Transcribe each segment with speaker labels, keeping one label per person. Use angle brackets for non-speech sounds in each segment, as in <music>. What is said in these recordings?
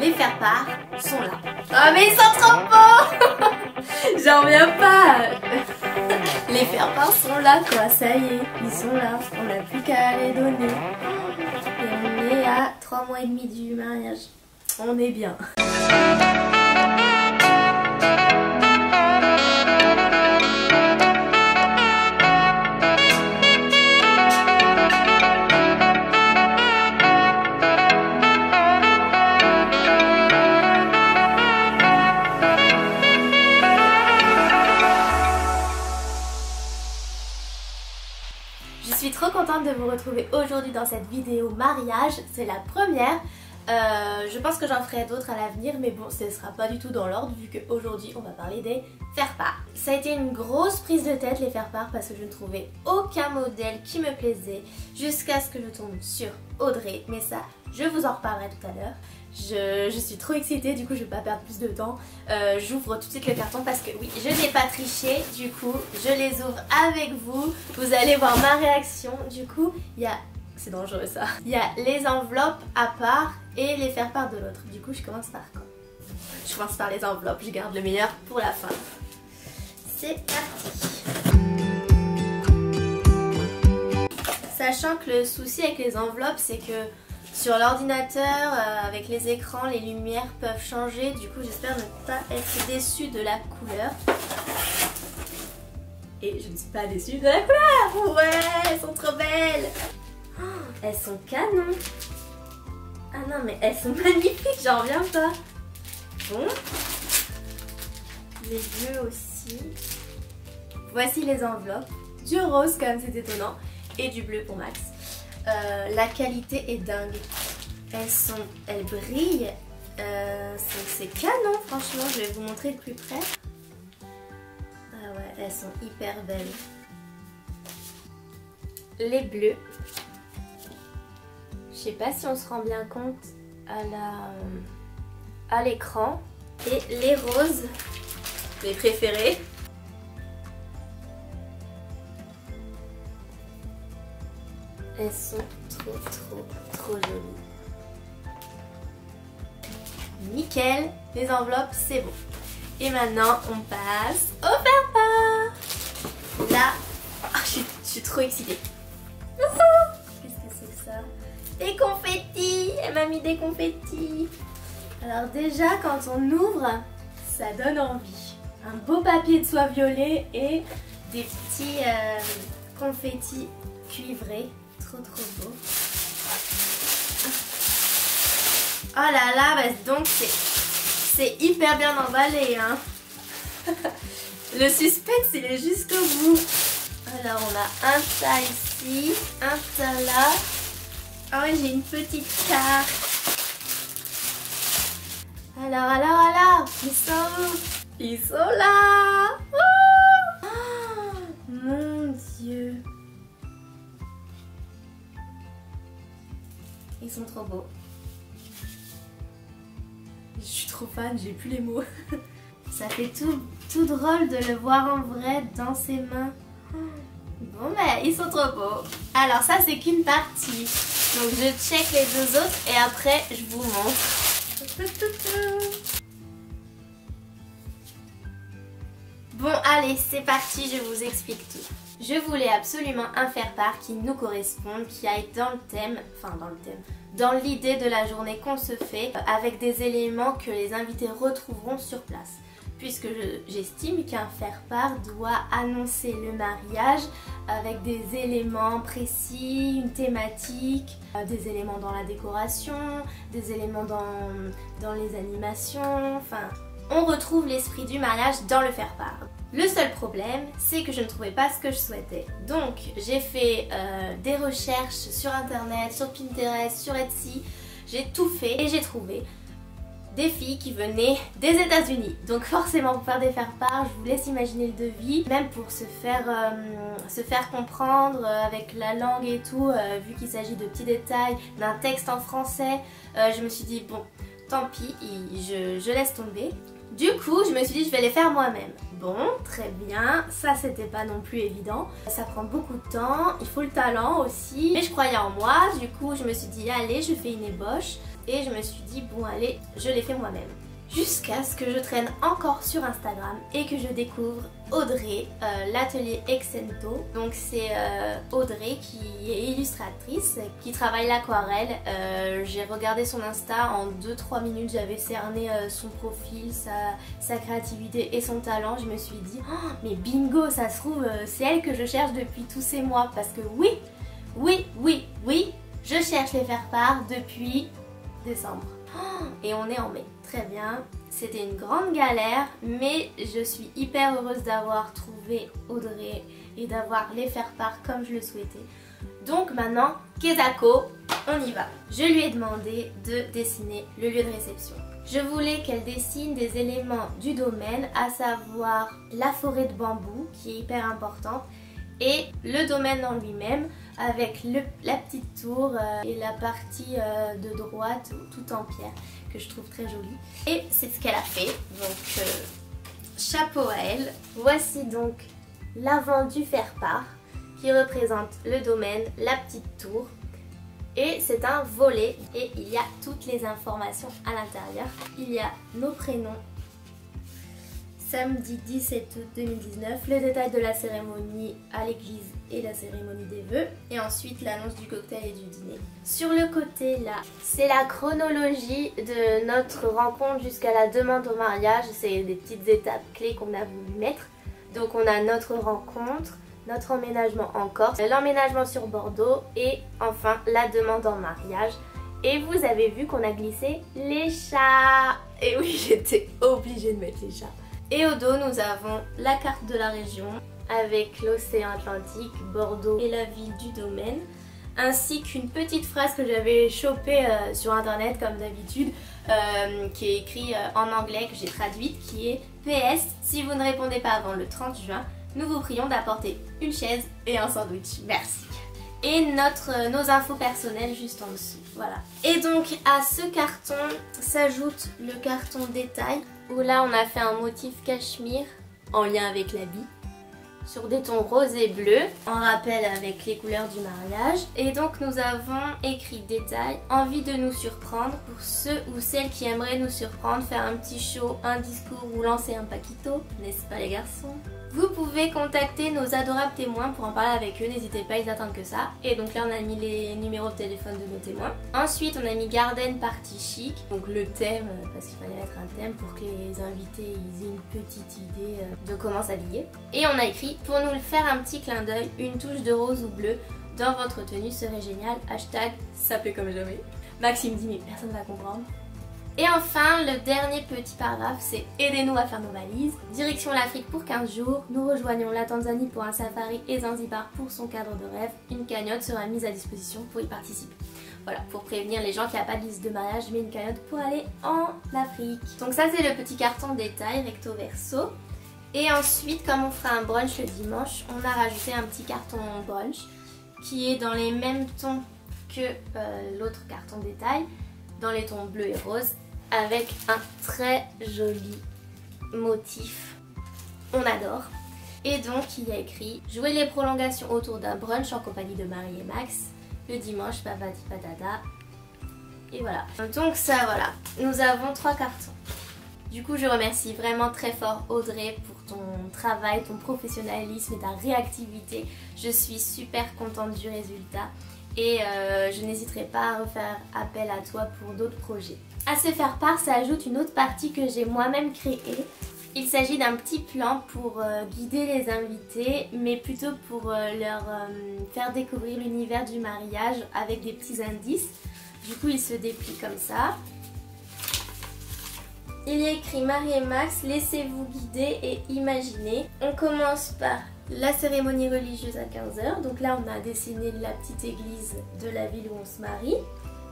Speaker 1: les faire-part sont là. Oh mais ils sont trop beaux <laughs> J'en reviens pas <laughs> Les faire-part sont là quoi, ça y est, ils sont là. On n'a plus qu'à les donner. Et on est à 3 mois et demi du mariage. On est bien. Dans cette vidéo mariage. C'est la première. Euh, je pense que j'en ferai d'autres à l'avenir, mais bon, ce ne sera pas du tout dans l'ordre vu qu'aujourd'hui on va parler des faire-part. Ça a été une grosse prise de tête les faire-part parce que je ne trouvais aucun modèle qui me plaisait jusqu'à ce que je tombe sur Audrey. Mais ça, je vous en reparlerai tout à l'heure. Je, je, suis trop excitée, du coup je vais pas perdre plus de temps. Euh, J'ouvre tout de suite le carton parce que oui, je n'ai pas triché. Du coup, je les ouvre avec vous. Vous allez voir ma réaction. Du coup, il y a... C'est dangereux ça. Il y a les enveloppes à part et les faire part de l'autre. Du coup, je commence par quoi? Je commence par les enveloppes. Je garde le meilleur pour la fin. C'est parti. Sachant que le souci avec les enveloppes, c'est que sur l'ordinateur, euh, avec les écrans, les lumières peuvent changer. Du coup, j'espère ne pas être déçue de la couleur. Et je ne suis pas déçue de la couleur Ouais, elles sont trop belles Elles sont canon Ah non, mais elles sont <laughs> magnifiques, j'en reviens pas Bon. Les bleus aussi. Voici les enveloppes. Du rose, quand même, c'est étonnant. Et du bleu pour Max. Euh, la qualité est dingue. Elles sont, elles brillent. Euh, c'est canon, franchement. Je vais vous montrer de plus près. Ah ouais, elles sont hyper belles. Les bleus. Je sais pas si on se rend bien compte à la à l'écran. Et les roses, mes préférés. Elles sont trop trop trop jolies. Nickel, les enveloppes c'est bon. Et maintenant on passe au faire-part. Là, oh, je, suis, je, suis, trop excitée. M'a mis des confettis. Alors déjà quand on ouvre, ça donne envie. Un beau papier de soie violet et des petits euh, confettis cuivrés trop trop beau. Oh là là, bah donc c'est hyper bien emballé. Hein. <laughs> Le suspense, il est jusqu'au bout. Alors, on a un tas ici, un tas là. Ah oui, j'ai une petite carte. Alors, alors, alors, ils sont où? Ils sont là oh oh, Mon Dieu Ils sont trop beaux. Je suis trop fan, j'ai plus les mots. <laughs> Ça fait tout, tout drôle de le voir en vrai dans ses mains. Bon mais ils sont trop beaux. Alors ça c'est qu'une partie. Donc je check les deux autres et après je vous montre. Bon allez c'est parti, je vous explique tout. Je voulais absolument un faire-part qui nous corresponde, qui aille dans le thème, enfin dans le thème, dans l'idée de la journée qu'on se fait, avec des éléments que les invités retrouveront sur place. Puisque j'estime qu'un faire-part doit annoncer le mariage avec des éléments précis, une thématique, euh, des éléments dans la décoration, des éléments dans, les animations, enfin on retrouve l'esprit du mariage dans le faire-part. Le seul problème, c'est que je ne trouvais pas ce que je souhaitais. Donc, j'ai fait euh, des recherches sur internet, sur Pinterest, sur Etsy. J'ai tout fait et j'ai trouvé des filles qui venaient des états unis Donc forcément pour faire des faire-part, je vous laisse imaginer le devis. Même pour se faire, euh, se faire comprendre euh, avec la langue et tout, euh, vu qu'il s'agit de petits détails, d'un texte en français, je me suis dit bon, tant pis, je laisse tomber. Du coup, je me suis dit je vais les faire moi-même. Bon, très bien, ça c'était pas non plus évident. Ça prend beaucoup de temps, il faut le talent aussi. Mais je croyais en moi, du coup je me suis dit allez, je fais une ébauche. Et je me suis dit bon allez, je l'ai fait moi-même jusqu'à ce que je traîne encore sur Instagram et que je découvre Audrey, euh, l'atelier Exento. Donc c'est euh, Audrey qui est illustratrice, qui travaille l'aquarelle. Euh, j'ai regardé son Insta en 2-3 minutes, j'avais cerné son profil, sa, créativité et son talent. Je me suis dit, oh, mais bingo, ça se trouve, c'est elle que je cherche depuis tous ces mois. Parce que oui, oui, oui, oui, je cherche les faire part depuis décembre. Oh, et on est en mai très bien. C'était une grande galère, mais je suis hyper heureuse d'avoir trouvé Audrey et d'avoir les faire part comme je le souhaitais. Donc maintenant, Kezako, on y va. Je lui ai demandé de dessiner le lieu de réception. Je voulais qu'elle dessine des éléments du domaine, à savoir la forêt de bambou, qui est hyper importante, et le domaine en lui-même, avec la petite tour euh, et la partie euh, de droite tout en pierre que je trouve très jolie. Et c'est ce qu'elle a fait, donc euh, chapeau à elle. Voici donc l'avant du faire-part qui représente le domaine, la petite tour. Et c'est un volet et il y a toutes les informations à l'intérieur. Il y a nos prénoms, samedi 17 août 2019, le détail de la cérémonie à l'église et la cérémonie des vœux, et ensuite l'annonce du cocktail et du dîner. Sur le côté là, c'est la chronologie de notre rencontre jusqu'à la demande au mariage, c'est des petites étapes clés qu'on a voulu mettre. Donc on a notre rencontre, notre emménagement en Corse, l'emménagement sur Bordeaux et enfin la demande en mariage. Et vous avez vu qu'on a glissé les chats. Et oui, <laughs> j'étais obligée de mettre les chats. Et au dos, nous avons la carte de la région avec l'océan Atlantique, Bordeaux et la ville du domaine, ainsi qu'une petite phrase que j'avais chopée euh, sur internet comme d'habitude, euh, qui est écrite euh, en anglais, que j'ai traduite, qui est PS, si vous ne répondez pas avant le 30 juin, nous vous prions d'apporter une chaise et un sandwich. Merci. Et notre, nos infos personnelles juste en dessous. Voilà. Et donc à ce carton s'ajoute le carton détail où là on a fait un motif cachemire en lien avec l'habit sur des tons roses et bleus en rappel avec les couleurs du mariage. Et donc nous avons écrit détail, envie de nous surprendre pour ceux ou celles qui aimeraient nous surprendre, faire un petit show, un discours ou lancer un paquito, n'est-ce pas les garçons? Vous pouvez contacter nos adorables témoins pour en parler avec eux, n'hésitez pas, ils attendent que ça. Et donc là on a mis les numéros de téléphone de nos témoins. Ensuite on a mis Garden Party Chic, donc le thème, euh, parce qu'il fallait mettre un thème pour que les invités aient une petite idée euh, de comment s'habiller. Et on a écrit, pour nous faire un petit clin d'œil, une touche de rose ou bleu dans votre tenue serait génial. Hashtag fait comme jamais. Maxime dit mais personne va comprendre. Et enfin, le dernier petit paragraphe, c'est Aidez-nous à faire nos valises. Direction l'Afrique pour 15 jours. Nous rejoignons la Tanzanie pour un safari et Zanzibar pour son cadre de rêve. Une cagnotte sera mise à disposition pour y participer. Voilà, pour prévenir les gens qui n'ont pas de liste de mariage, mets une cagnotte pour aller en Afrique. Donc ça, c'est le petit carton détail recto verso. Et ensuite, comme on fera un brunch le dimanche, on a rajouté un petit carton brunch qui est dans les mêmes tons que euh, l'autre carton détail dans les tons bleu et rose avec un très joli motif. On adore. Et donc il y a écrit Jouer les prolongations autour d'un brunch en compagnie de Marie et Max le dimanche, papati patata. Et voilà. Donc ça voilà, nous avons trois cartons. Du coup je remercie vraiment très fort Audrey pour ton travail, ton professionnalisme et ta réactivité. Je suis super contente du résultat et euh, je n'hésiterai pas à refaire appel à toi pour d'autres projets. À se faire part, ça ajoute une autre partie que j'ai moi-même créée. Il s'agit d'un petit plan pour euh, guider les invités, mais plutôt pour euh, leur faire découvrir l'univers du mariage avec des petits indices. Du coup, il se déplie comme ça. Il y a écrit Marie et Max, laissez-vous guider et imaginer. On commence par la cérémonie religieuse à 15h. Donc là, on a dessiné la petite église de la ville où on se marie.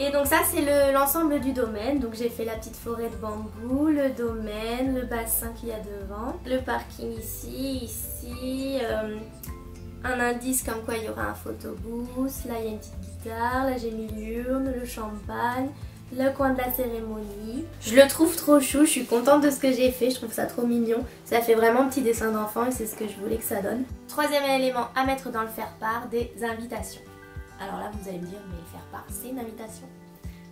Speaker 1: Et donc ça, c'est l'ensemble du domaine. Donc j'ai fait la petite forêt de bambou, le domaine, le bassin qu'il y a devant, le parking ici, ici, euh, un indice comme quoi il y aura un photobooth. Là, il y a une petite guitare. Là, j'ai mis l'urne, le champagne, le coin de la cérémonie. Je le trouve trop chou, je suis contente de ce que j'ai fait, je trouve ça trop mignon. Ça fait vraiment petit dessin d'enfant et c'est ce que je voulais que ça donne. Troisième élément à mettre dans le faire-part, des invitations. Alors là vous allez me dire mais le faire-part c'est une invitation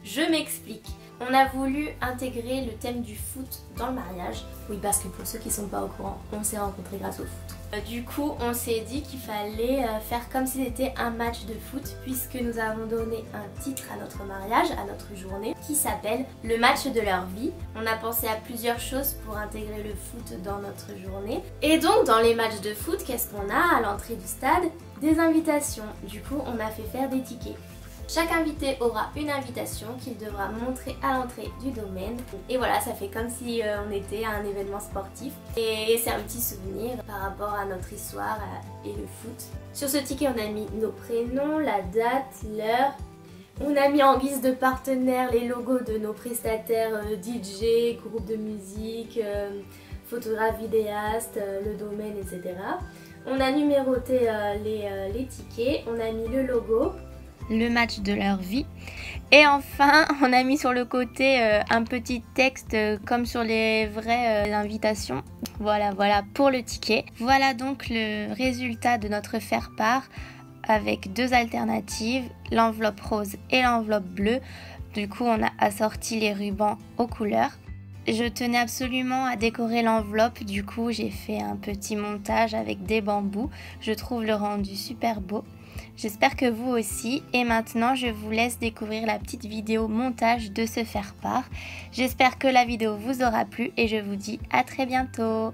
Speaker 1: Je m'explique. On a voulu intégrer le thème du foot dans le mariage. Oui parce que pour ceux qui sont pas au courant, on s'est rencontrés grâce au foot. Euh, du coup, on s'est dit qu'il fallait euh, faire comme si c'était un match de foot puisque nous avons donné un titre à notre mariage, à notre journée, qui s'appelle le match de leur vie. On a pensé à plusieurs choses pour intégrer le foot dans notre journée. Et donc, dans les matchs de foot, qu'est-ce qu'on a à l'entrée du stade? Des invitations. Du coup, on a fait faire des tickets. Chaque invité aura une invitation qu'il devra montrer à l'entrée du domaine. Et voilà, ça fait comme si euh, on était à un événement sportif. Et c'est un petit souvenir par rapport à notre histoire euh, et le foot. Sur ce ticket, on a mis nos prénoms, la date, l'heure. On a mis en guise de partenaires les logos de nos prestataires euh, DJ, groupe de musique, photographe vidéaste, le domaine, etc. On a numéroté les tickets, on a mis le logo,
Speaker 2: le match de leur vie. Et enfin, <laughs> on a mis sur le côté euh, un petit texte euh, comme sur les vraies euh, invitations. Voilà, voilà pour le ticket. Voilà donc le résultat de notre faire-part avec deux alternatives, l'enveloppe rose et l'enveloppe bleue. Du coup, on a assorti les rubans aux couleurs. Je tenais absolument à décorer l'enveloppe, du coup j'ai fait un petit montage avec des bambous. Je trouve le rendu super beau. J'espère que vous aussi. Et maintenant, je vous laisse découvrir la petite vidéo montage de ce faire-part. J'espère que la vidéo vous aura plu et je vous dis à très bientôt.